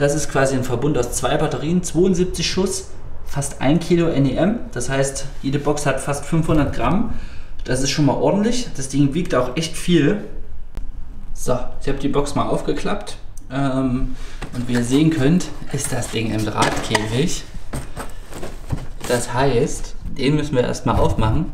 Das ist quasi ein Verbund aus zwei Batterien, 72 Schuss, fast 1 Kilo NEM. Das heißt, jede Box hat fast 500 Gramm. Das ist schon mal ordentlich. Das Ding wiegt auch echt viel. So, ich habe die Box mal aufgeklappt. Ähm, und wie ihr sehen könnt, ist das Ding im Drahtkäfig. Das heißt, den müssen wir erstmal aufmachen.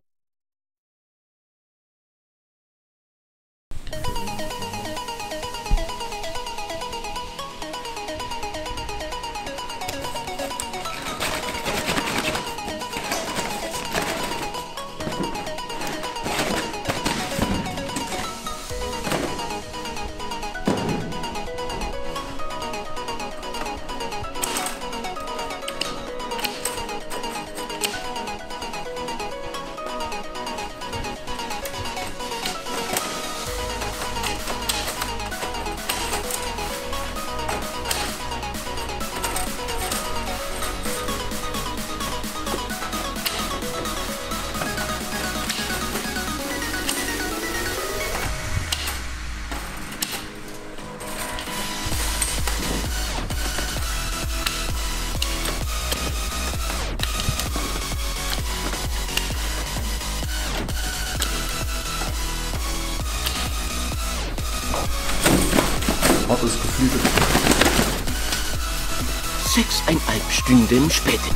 Sechseinhalb Stunden später.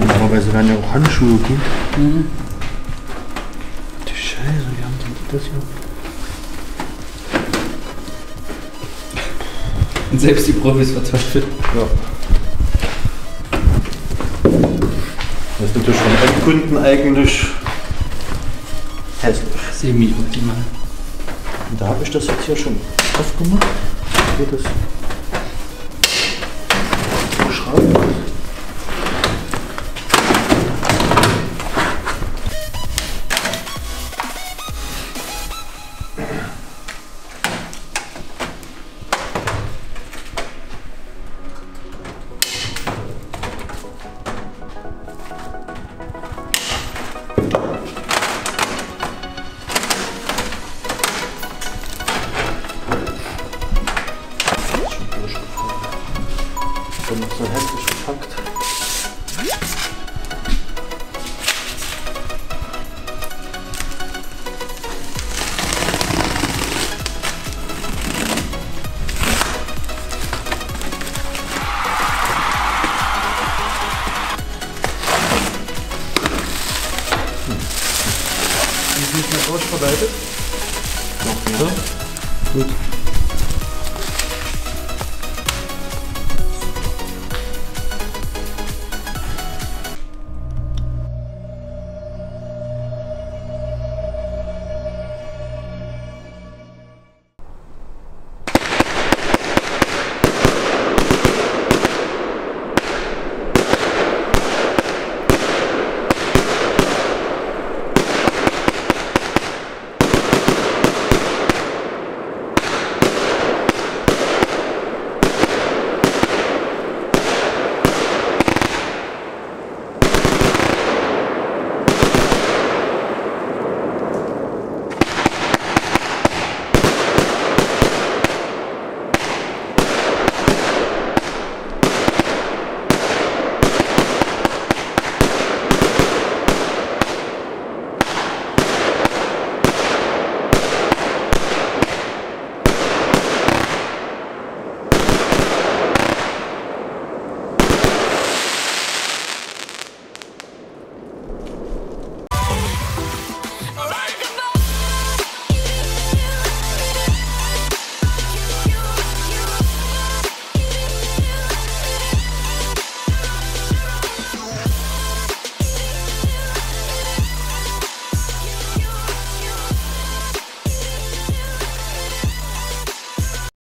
Normalerweise werden ja auch Handschuhe gut. Die Scheiße, wie haben das hier? Und selbst die Profis verzweifeln. Ja. Das ist natürlich vom Endkunden eigentlich hässlich. Semi-optimal. Und da habe ich das jetzt hier schon aufgemacht. Geht das Und noch so hässlich verpackt. Die ist nicht mehr durchverleitet. Noch wieder. Gut.